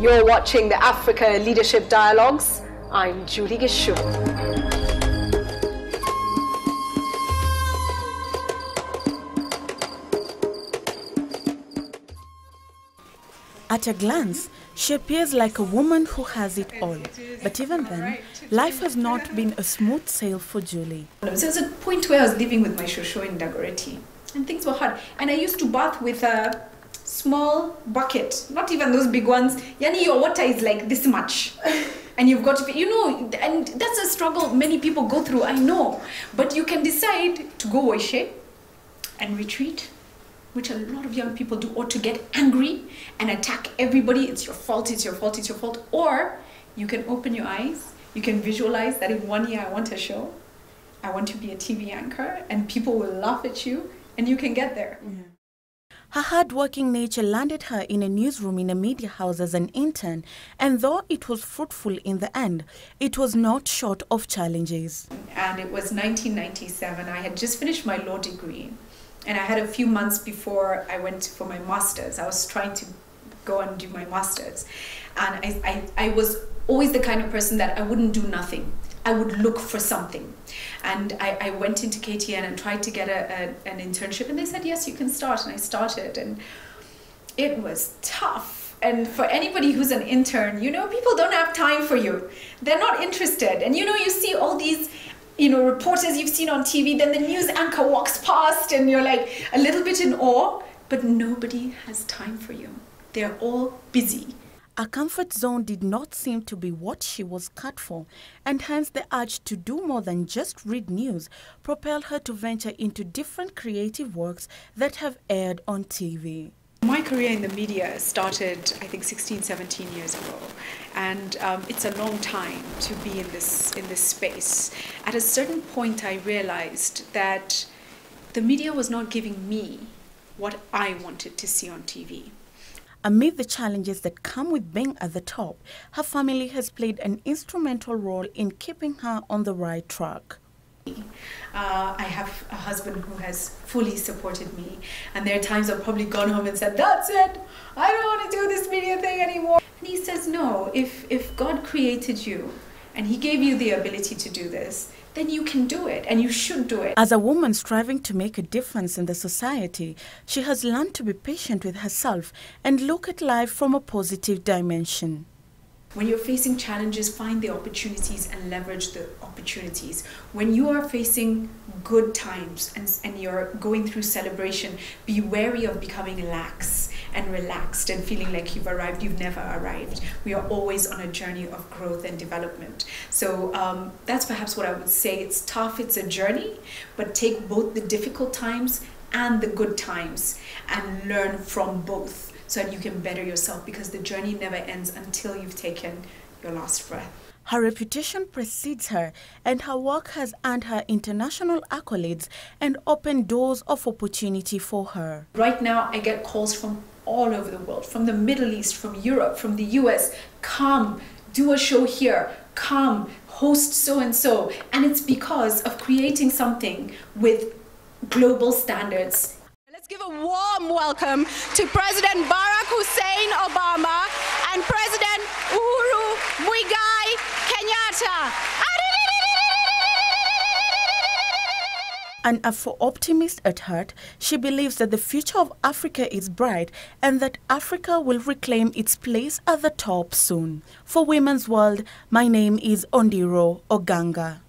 You're watching the Africa Leadership Dialogues. I'm Julie Gichuru. At a glance, she appears like a woman who has it all. But even then, life has not been a smooth sail for Julie. So there was a point where I was living with my shosho in Dagoretti, and things were hard. And I used to bath with a small bucket, not even those big ones. Yani, your water is like this much. And you've got to, you know, and that's a struggle many people go through, I know. But you can decide to go washe and retreat which a lot of young people do, or to get angry and attack everybody. It's your fault, it's your fault, it's your fault. Or you can open your eyes, you can visualize that in one year I want a show, I want to be a TV anchor, and people will laugh at you, and you can get there. Yeah. Her hard-working nature landed her in a newsroom in a media house as an intern, and though it was fruitful in the end, it was not short of challenges. And it was 1997. I had just finished my law degree and I had a few months before I went for my master's. I was trying to go and do my master's. And I, I, I was always the kind of person that I wouldn't do nothing. I would look for something. And I, I went into KTN and tried to get a, a, an internship, and they said, Yes, you can start. And I started. And it was tough. And for anybody who's an intern, you know, people don't have time for you. They're not interested. And you know, you see all these you know, reporters you've seen on TV, then the news anchor walks past and you're like a little bit in awe, but nobody has time for you. They're all busy. A comfort zone did not seem to be what she was cut for, and hence the urge to do more than just read news propelled her to venture into different creative works that have aired on TV. My career in the media started, I think, 16, 17 years ago, and um, it's a long time to be in this in this space. At a certain point, I realized that the media was not giving me what I wanted to see on TV. Amid the challenges that come with being at the top, her family has played an instrumental role in keeping her on the right track. Uh, I have a husband who has fully supported me, and there are times I've probably gone home and said, "That's it, I don't want to do this media thing anymore." And he says, "No, if if God created you, and He gave you the ability to do this." Then you can do it and you should do it. As a woman striving to make a difference in the society, she has learned to be patient with herself and look at life from a positive dimension. When you're facing challenges, find the opportunities and leverage the opportunities. When you are facing good times and, and you're going through celebration, be wary of becoming lax and relaxed and feeling like you've arrived. You've never arrived. We are always on a journey of growth and development. So um, that's perhaps what I would say. It's tough, it's a journey, but take both the difficult times and the good times and learn from both so that you can better yourself because the journey never ends until you've taken your last breath. Her reputation precedes her, and her work has earned her international accolades and opened doors of opportunity for her. Right now, I get calls from all over the world, from the Middle East, from Europe, from the US. Come, do a show here. Come, host so and so. And it's because of creating something with global standards Let's give a warm welcome to President Barack An Afro-optimist at heart, she believes that the future of Africa is bright and that Africa will reclaim its place at the top soon. For Women's World, my name is Ondiro Oganga.